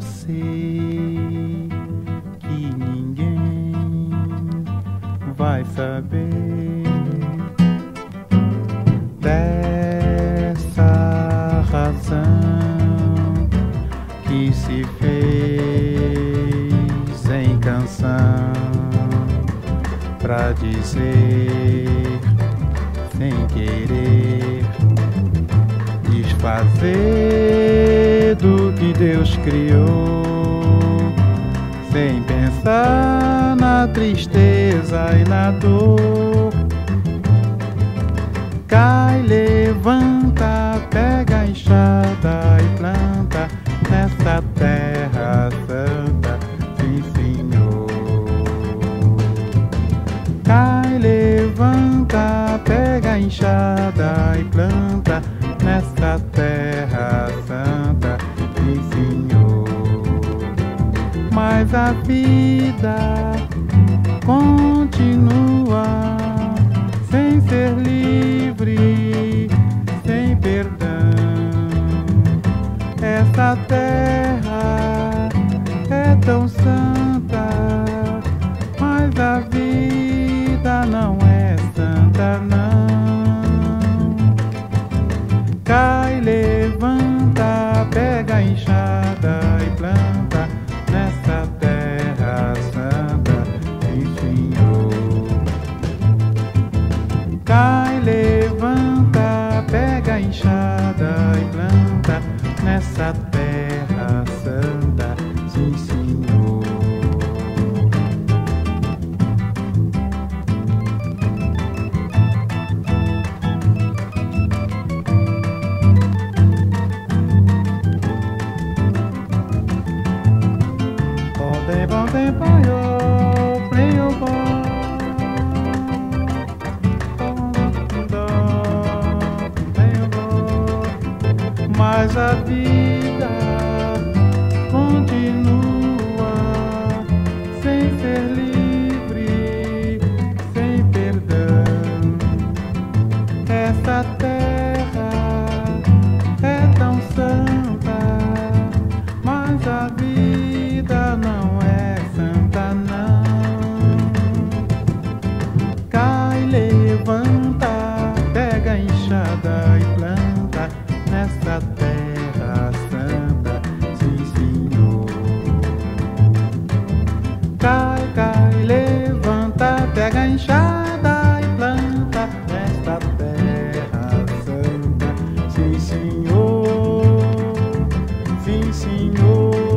sei que ninguém vai saber dessa razão que se fez em canção pra dizer sem querer desfazer do que Deus criou, sem pensar na tristeza e na dor. Cai, levanta, pega a enxada e planta nessa terra santa, Mas a vida continua sem ser livre, sem perdão. Essa terra é tão santa, mas a vida não é santa, não. tem bom tem paiô, pleio bom. Mas a vida continua. enxada e planta nesta terra santa. Sim, senhor, sim, senhor.